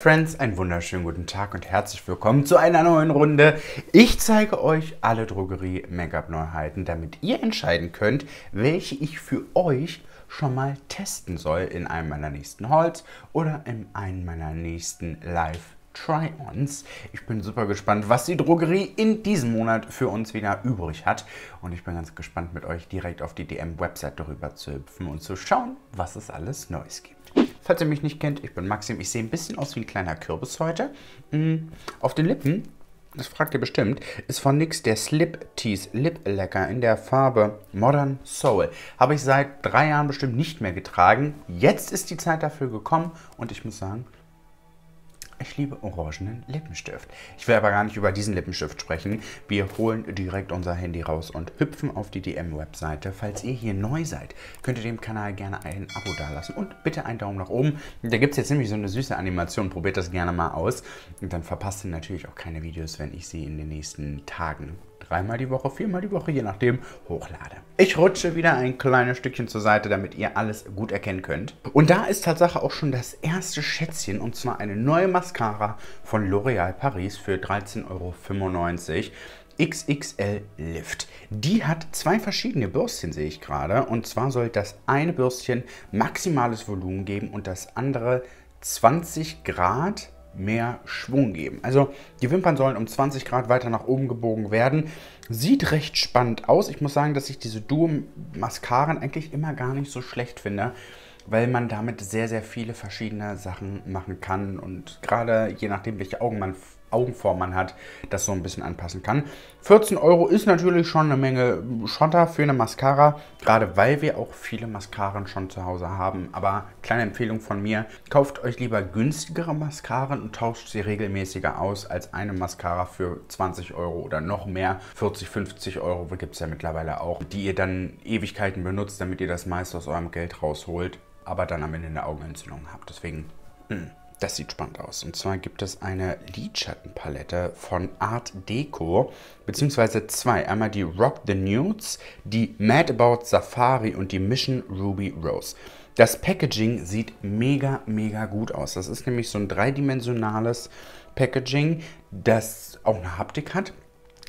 Friends, einen wunderschönen guten Tag und herzlich willkommen zu einer neuen Runde. Ich zeige euch alle Drogerie-Make-up-Neuheiten, damit ihr entscheiden könnt, welche ich für euch schon mal testen soll in einem meiner nächsten Hauls oder in einem meiner nächsten Live Try-Ons. Ich bin super gespannt, was die Drogerie in diesem Monat für uns wieder übrig hat. Und ich bin ganz gespannt, mit euch direkt auf die DM-Website darüber zu hüpfen und zu schauen, was es alles Neues gibt. Falls ihr mich nicht kennt, ich bin Maxim. Ich sehe ein bisschen aus wie ein kleiner Kürbis heute. Mhm. Auf den Lippen, das fragt ihr bestimmt, ist von NYX der Slip Tease Lip Lecker in der Farbe Modern Soul. Habe ich seit drei Jahren bestimmt nicht mehr getragen. Jetzt ist die Zeit dafür gekommen und ich muss sagen, ich liebe orangenen Lippenstift. Ich will aber gar nicht über diesen Lippenstift sprechen. Wir holen direkt unser Handy raus und hüpfen auf die DM-Webseite. Falls ihr hier neu seid, könnt ihr dem Kanal gerne ein Abo dalassen und bitte einen Daumen nach oben. Da gibt es jetzt nämlich so eine süße Animation. Probiert das gerne mal aus. Und dann verpasst ihr natürlich auch keine Videos, wenn ich sie in den nächsten Tagen dreimal die Woche, viermal die Woche, je nachdem, hochlade. Ich rutsche wieder ein kleines Stückchen zur Seite, damit ihr alles gut erkennen könnt. Und da ist Tatsache auch schon das erste Schätzchen, und zwar eine neue Mascara von L'Oréal Paris für 13,95 Euro. XXL Lift. Die hat zwei verschiedene Bürstchen, sehe ich gerade. Und zwar soll das eine Bürstchen maximales Volumen geben und das andere 20 Grad mehr Schwung geben. Also die Wimpern sollen um 20 Grad weiter nach oben gebogen werden. Sieht recht spannend aus. Ich muss sagen, dass ich diese Duo-Mascaren eigentlich immer gar nicht so schlecht finde, weil man damit sehr, sehr viele verschiedene Sachen machen kann und gerade je nachdem, welche Augen man Augenform man hat, das so ein bisschen anpassen kann. 14 Euro ist natürlich schon eine Menge Schotter für eine Mascara, gerade weil wir auch viele Mascaren schon zu Hause haben. Aber kleine Empfehlung von mir, kauft euch lieber günstigere Mascaren und tauscht sie regelmäßiger aus als eine Mascara für 20 Euro oder noch mehr. 40, 50 Euro gibt es ja mittlerweile auch, die ihr dann Ewigkeiten benutzt, damit ihr das meiste aus eurem Geld rausholt, aber dann am Ende eine Augenentzündung habt. Deswegen... Mh. Das sieht spannend aus. Und zwar gibt es eine Lidschattenpalette von Art Deco, beziehungsweise zwei. Einmal die Rock the Nudes, die Mad About Safari und die Mission Ruby Rose. Das Packaging sieht mega, mega gut aus. Das ist nämlich so ein dreidimensionales Packaging, das auch eine Haptik hat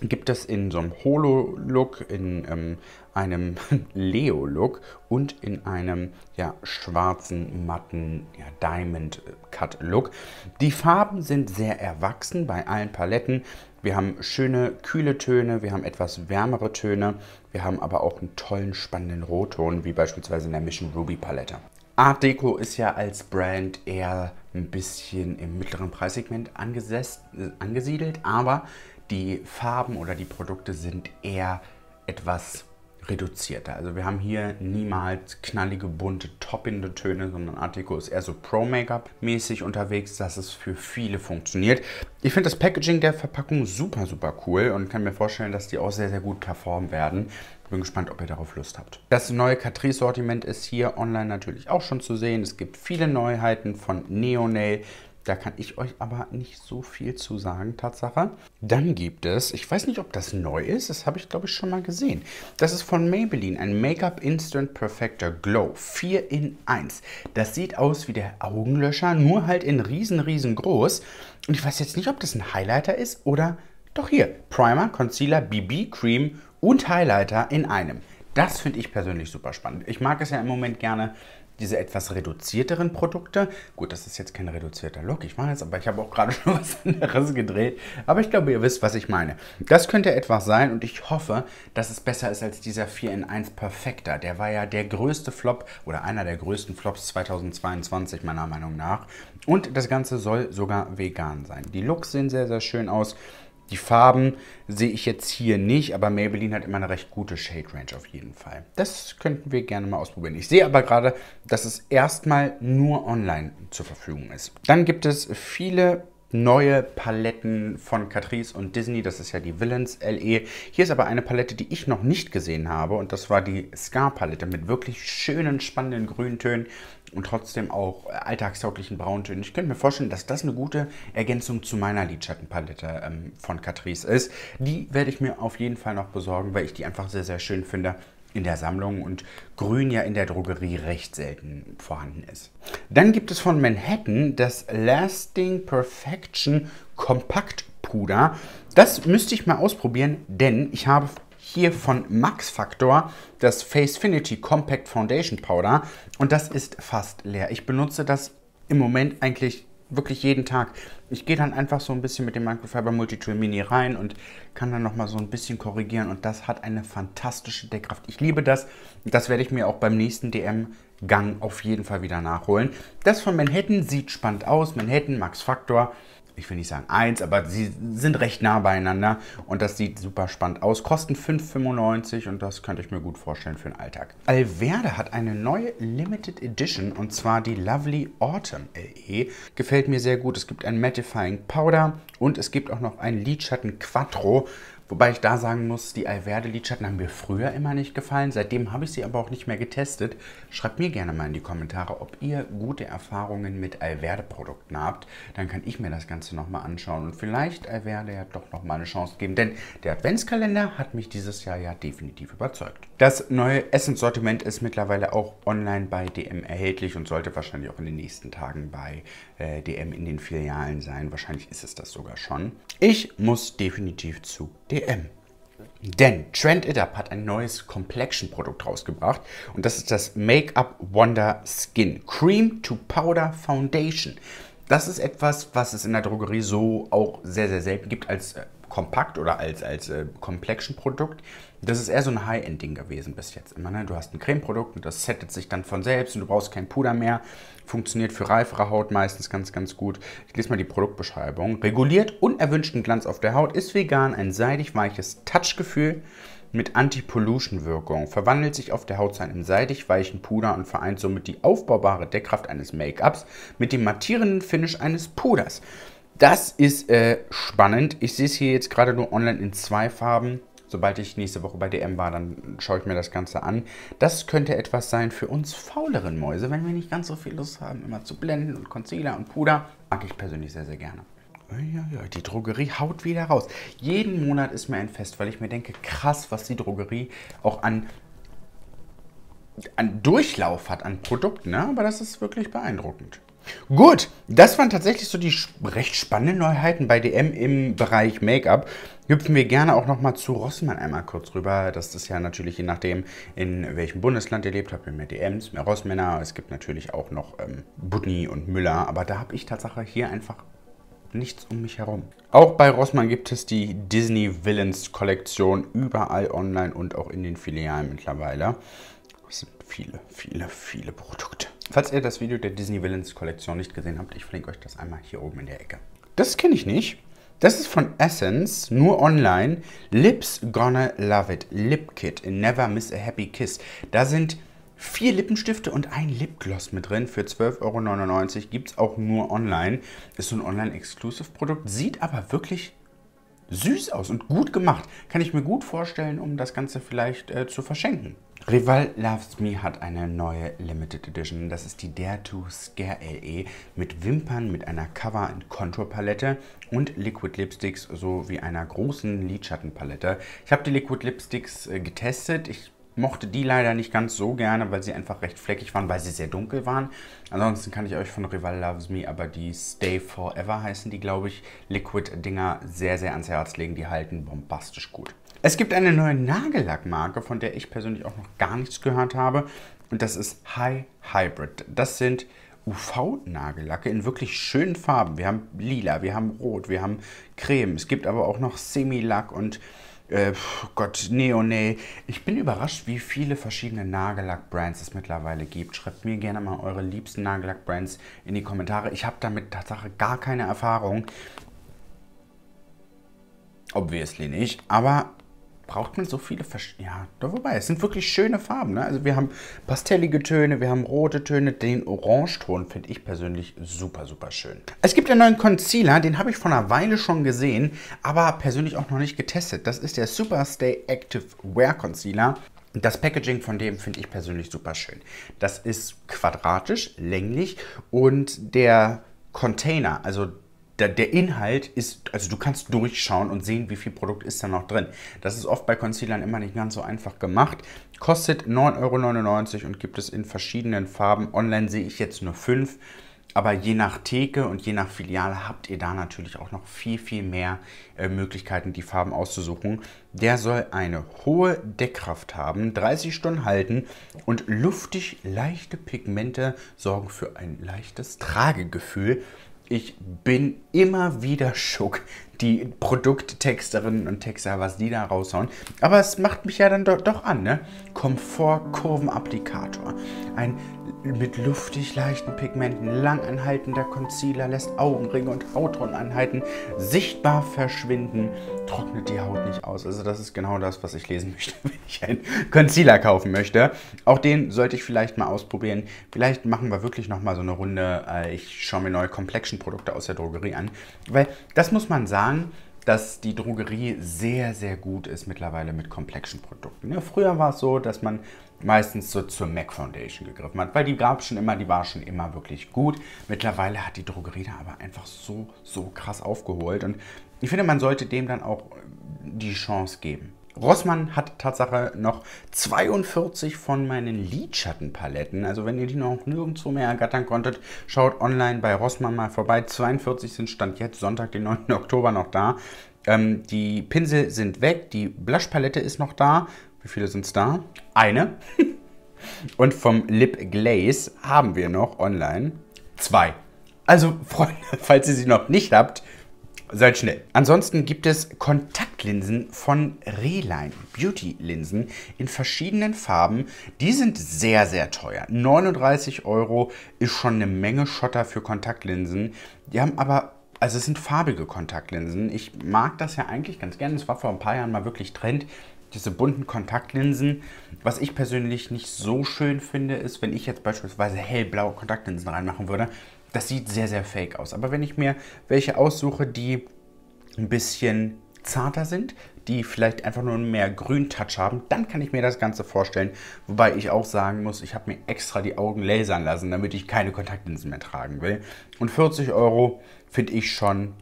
gibt es in so einem Holo-Look, in ähm, einem Leo-Look und in einem ja, schwarzen, matten ja, Diamond-Cut-Look. Die Farben sind sehr erwachsen bei allen Paletten. Wir haben schöne, kühle Töne, wir haben etwas wärmere Töne, wir haben aber auch einen tollen, spannenden Rotton, wie beispielsweise in der Mission Ruby Palette. Art Deco ist ja als Brand eher ein bisschen im mittleren Preissegment äh, angesiedelt, aber die Farben oder die Produkte sind eher etwas reduzierter. Also wir haben hier niemals knallige, bunte, toppende Töne, sondern Artico ist eher so Pro-Make-up-mäßig unterwegs, dass es für viele funktioniert. Ich finde das Packaging der Verpackung super, super cool und kann mir vorstellen, dass die auch sehr, sehr gut performen werden. Bin gespannt, ob ihr darauf Lust habt. Das neue Catrice-Sortiment ist hier online natürlich auch schon zu sehen. Es gibt viele Neuheiten von Neonail da kann ich euch aber nicht so viel zu sagen, Tatsache. Dann gibt es, ich weiß nicht, ob das neu ist, das habe ich glaube ich schon mal gesehen. Das ist von Maybelline, ein Make-up Instant Perfector Glow 4 in 1. Das sieht aus wie der Augenlöscher, nur halt in riesen, riesengroß. Und ich weiß jetzt nicht, ob das ein Highlighter ist oder doch hier. Primer, Concealer, BB Cream und Highlighter in einem. Das finde ich persönlich super spannend. Ich mag es ja im Moment gerne, diese etwas reduzierteren Produkte. Gut, das ist jetzt kein reduzierter Look, ich jetzt, aber ich habe auch gerade schon was anderes gedreht. Aber ich glaube, ihr wisst, was ich meine. Das könnte etwas sein und ich hoffe, dass es besser ist als dieser 4 in 1 Perfekter. Der war ja der größte Flop oder einer der größten Flops 2022 meiner Meinung nach. Und das Ganze soll sogar vegan sein. Die Looks sehen sehr, sehr schön aus. Die Farben sehe ich jetzt hier nicht, aber Maybelline hat immer eine recht gute Shade Range auf jeden Fall. Das könnten wir gerne mal ausprobieren. Ich sehe aber gerade, dass es erstmal nur online zur Verfügung ist. Dann gibt es viele neue Paletten von Catrice und Disney. Das ist ja die Villains LE. Hier ist aber eine Palette, die ich noch nicht gesehen habe. Und das war die Scar Palette mit wirklich schönen, spannenden Grüntönen und trotzdem auch alltagstauglichen Brauntönen. Ich könnte mir vorstellen, dass das eine gute Ergänzung zu meiner Lidschattenpalette ähm, von Catrice ist. Die werde ich mir auf jeden Fall noch besorgen, weil ich die einfach sehr, sehr schön finde. in der Sammlung und grün ja in der Drogerie recht selten vorhanden ist. Dann gibt es von Manhattan das Lasting Perfection Kompakt Puder. Das müsste ich mal ausprobieren, denn ich habe hier von Max Factor das Facefinity Compact Foundation Powder und das ist fast leer. Ich benutze das im Moment eigentlich wirklich jeden Tag. Ich gehe dann einfach so ein bisschen mit dem Microfiber Multitool Mini rein und kann dann nochmal so ein bisschen korrigieren und das hat eine fantastische Deckkraft. Ich liebe das. Das werde ich mir auch beim nächsten DM-Gang auf jeden Fall wieder nachholen. Das von Manhattan sieht spannend aus. Manhattan, Max Factor ich will nicht sagen eins, aber sie sind recht nah beieinander und das sieht super spannend aus. Kosten 5,95 und das könnte ich mir gut vorstellen für den Alltag. Alverde hat eine neue Limited Edition und zwar die Lovely Autumn LE. Gefällt mir sehr gut. Es gibt ein Mattifying Powder und es gibt auch noch einen Lidschatten Quattro Wobei ich da sagen muss, die Alverde Lidschatten haben mir früher immer nicht gefallen. Seitdem habe ich sie aber auch nicht mehr getestet. Schreibt mir gerne mal in die Kommentare, ob ihr gute Erfahrungen mit Alverde Produkten habt. Dann kann ich mir das Ganze nochmal anschauen und vielleicht Alverde ja doch nochmal eine Chance geben. Denn der Adventskalender hat mich dieses Jahr ja definitiv überzeugt. Das neue Essenssortiment ist mittlerweile auch online bei DM erhältlich und sollte wahrscheinlich auch in den nächsten Tagen bei äh, DM in den Filialen sein. Wahrscheinlich ist es das sogar schon. Ich muss definitiv zu DM. DM. Denn Trend It Up hat ein neues Complexion-Produkt rausgebracht und das ist das Make-up Wonder Skin Cream to Powder Foundation. Das ist etwas, was es in der Drogerie so auch sehr, sehr selten gibt als äh, kompakt oder als, als äh, Complexion-Produkt. Das ist eher so ein High-End-Ding gewesen bis jetzt immer. Ne? Du hast ein Cremeprodukt und das settet sich dann von selbst und du brauchst kein Puder mehr. Funktioniert für reifere Haut meistens ganz, ganz gut. Ich lese mal die Produktbeschreibung. Reguliert unerwünschten Glanz auf der Haut, ist vegan, ein seidig weiches Touchgefühl mit Anti-Pollution-Wirkung, verwandelt sich auf der Haut zu einem seidig weichen Puder und vereint somit die aufbaubare Deckkraft eines Make-ups mit dem mattierenden Finish eines Puders. Das ist äh, spannend. Ich sehe es hier jetzt gerade nur online in zwei Farben. Sobald ich nächste Woche bei DM war, dann schaue ich mir das Ganze an. Das könnte etwas sein für uns fauleren Mäuse, wenn wir nicht ganz so viel Lust haben, immer zu blenden und Concealer und Puder. Mag ich persönlich sehr, sehr gerne. Ja, ja, die Drogerie haut wieder raus. Jeden Monat ist mir ein Fest, weil ich mir denke, krass, was die Drogerie auch an, an Durchlauf hat, an Produkten. Ne? Aber das ist wirklich beeindruckend. Gut, das waren tatsächlich so die recht spannenden Neuheiten bei DM im Bereich Make-up. Hüpfen wir gerne auch nochmal zu Rossmann einmal kurz rüber. Das ist ja natürlich je nachdem, in welchem Bundesland ihr lebt, habt ihr mehr DMs, mehr Rossmänner. Es gibt natürlich auch noch ähm, Budni und Müller, aber da habe ich tatsächlich hier einfach nichts um mich herum. Auch bei Rossmann gibt es die Disney Villains Kollektion überall online und auch in den Filialen mittlerweile. Das sind viele, viele, viele Produkte. Falls ihr das Video der Disney Villains Kollektion nicht gesehen habt, ich verlinke euch das einmal hier oben in der Ecke. Das kenne ich nicht. Das ist von Essence, nur online. Lips Gonna Love It Lip Kit Never Miss a Happy Kiss. Da sind vier Lippenstifte und ein Lipgloss mit drin für 12,99 Euro. Gibt es auch nur online. Ist so ein Online-Exclusive-Produkt. Sieht aber wirklich süß aus und gut gemacht. Kann ich mir gut vorstellen, um das Ganze vielleicht äh, zu verschenken. Rival Loves Me hat eine neue Limited Edition. Das ist die Dare to Scare LE mit Wimpern, mit einer Cover- und Contour-Palette und Liquid Lipsticks sowie einer großen Lidschattenpalette. Ich habe die Liquid Lipsticks äh, getestet. Ich mochte die leider nicht ganz so gerne, weil sie einfach recht fleckig waren, weil sie sehr dunkel waren. Ansonsten kann ich euch von Rival Loves Me aber die Stay Forever heißen die, glaube ich, Liquid-Dinger sehr, sehr ans Herz legen. Die halten bombastisch gut. Es gibt eine neue Nagellackmarke, von der ich persönlich auch noch gar nichts gehört habe. Und das ist High Hybrid. Das sind UV-Nagellacke in wirklich schönen Farben. Wir haben lila, wir haben rot, wir haben Creme. Es gibt aber auch noch Semilack und äh, Gott, Neone. Ich bin überrascht, wie viele verschiedene Nagellack-Brands es mittlerweile gibt. Schreibt mir gerne mal eure liebsten Nagellack-Brands in die Kommentare. Ich habe damit tatsächlich gar keine Erfahrung. Obviously nicht. Aber braucht man so viele verschiedene. Ja, da wobei, es sind wirklich schöne Farben. Ne? Also wir haben pastellige Töne, wir haben rote Töne. Den Orangeton finde ich persönlich super, super schön. Es gibt einen neuen Concealer, den habe ich vor einer Weile schon gesehen, aber persönlich auch noch nicht getestet. Das ist der Super Stay Active Wear Concealer. Das Packaging von dem finde ich persönlich super schön. Das ist quadratisch, länglich und der Container, also der Inhalt ist, also du kannst durchschauen und sehen, wie viel Produkt ist da noch drin. Das ist oft bei Concealern immer nicht ganz so einfach gemacht. Kostet 9,99 Euro und gibt es in verschiedenen Farben. Online sehe ich jetzt nur 5 aber je nach Theke und je nach Filiale habt ihr da natürlich auch noch viel, viel mehr äh, Möglichkeiten, die Farben auszusuchen. Der soll eine hohe Deckkraft haben, 30 Stunden halten und luftig leichte Pigmente sorgen für ein leichtes Tragegefühl. Ich bin immer wieder schock, die Produkttexterinnen und Texter, was die da raushauen. Aber es macht mich ja dann doch, doch an, ne? Komfort-Kurvenapplikator. Ein mit luftig leichten Pigmenten, langanhaltender Concealer lässt Augenringe und Hautrundanheiten sichtbar verschwinden, trocknet die Haut nicht aus. Also das ist genau das, was ich lesen möchte, wenn ich einen Concealer kaufen möchte. Auch den sollte ich vielleicht mal ausprobieren. Vielleicht machen wir wirklich noch mal so eine Runde. Äh, ich schaue mir neue Complexion-Produkte aus der Drogerie an. Weil das muss man sagen, dass die Drogerie sehr, sehr gut ist mittlerweile mit Complexion-Produkten. Ja, früher war es so, dass man meistens so zur MAC Foundation gegriffen hat, weil die gab es schon immer, die war schon immer wirklich gut. Mittlerweile hat die Drogerie da aber einfach so, so krass aufgeholt und ich finde, man sollte dem dann auch die Chance geben. Rossmann hat Tatsache noch 42 von meinen Lidschattenpaletten. Also wenn ihr die noch nirgendwo mehr ergattern konntet, schaut online bei Rossmann mal vorbei. 42 sind Stand jetzt, Sonntag, den 9. Oktober noch da. Ähm, die Pinsel sind weg, die Blushpalette ist noch da. Wie viele sind es da? Eine. Und vom Lip Glaze haben wir noch online zwei. Also, Freunde, falls ihr sie noch nicht habt, seid schnell. Ansonsten gibt es Kontaktlinsen von Reline, Beauty-Linsen in verschiedenen Farben. Die sind sehr, sehr teuer. 39 Euro ist schon eine Menge Schotter für Kontaktlinsen. Die haben aber also es sind farbige Kontaktlinsen. Ich mag das ja eigentlich ganz gerne. Es war vor ein paar Jahren mal wirklich Trend, diese bunten Kontaktlinsen. Was ich persönlich nicht so schön finde, ist, wenn ich jetzt beispielsweise hellblaue Kontaktlinsen reinmachen würde. Das sieht sehr, sehr fake aus. Aber wenn ich mir welche aussuche, die ein bisschen zarter sind, die vielleicht einfach nur mehr Grün-Touch haben, dann kann ich mir das Ganze vorstellen. Wobei ich auch sagen muss, ich habe mir extra die Augen lasern lassen, damit ich keine Kontaktlinsen mehr tragen will. Und 40 Euro finde ich schon,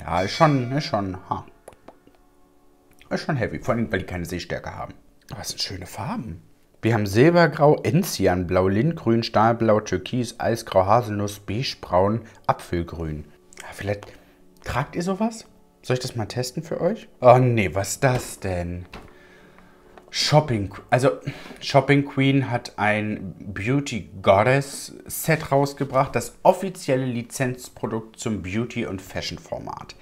ja, ist schon, ist schon, ha, ist schon heavy, vor allem, weil die keine Sehstärke haben. Aber es sind schöne Farben. Wir haben Silbergrau, Enzianblau, Lindgrün, Stahlblau, Türkis, Eisgrau, Haselnuss, Beigebraun, Apfelgrün. Ja, vielleicht tragt ihr sowas? Soll ich das mal testen für euch? Oh nee, was ist das denn? Shopping, also Shopping Queen hat ein Beauty Goddess Set rausgebracht, das offizielle Lizenzprodukt zum Beauty- und Fashion-Format.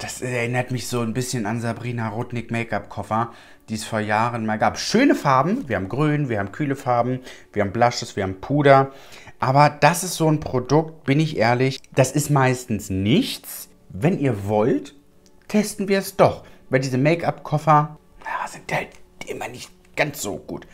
Das erinnert mich so ein bisschen an Sabrina Rudnick Make-up-Koffer, die es vor Jahren mal gab. Schöne Farben, wir haben grün, wir haben kühle Farben, wir haben Blushes, wir haben Puder. Aber das ist so ein Produkt, bin ich ehrlich, das ist meistens nichts. Wenn ihr wollt, testen wir es doch. Weil diese Make-up-Koffer ja, sind halt immer nicht ganz so gut.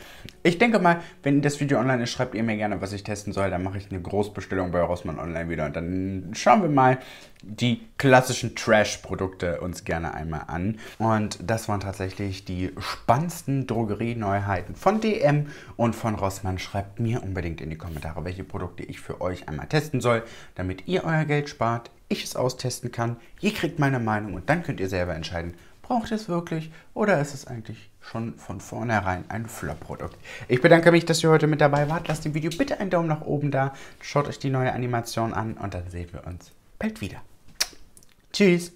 Ich denke mal, wenn das Video online ist, schreibt ihr mir gerne, was ich testen soll. Dann mache ich eine Großbestellung bei Rossmann Online wieder. Und dann schauen wir mal die klassischen Trash-Produkte uns gerne einmal an. Und das waren tatsächlich die spannendsten Drogerie-Neuheiten von DM und von Rossmann. Schreibt mir unbedingt in die Kommentare, welche Produkte ich für euch einmal testen soll, damit ihr euer Geld spart, ich es austesten kann. Ihr kriegt meine Meinung und dann könnt ihr selber entscheiden, Braucht ihr es wirklich oder ist es eigentlich schon von vornherein ein Flop-Produkt? Ich bedanke mich, dass ihr heute mit dabei wart. Lasst dem Video bitte einen Daumen nach oben da. Schaut euch die neue Animation an und dann sehen wir uns bald wieder. Tschüss!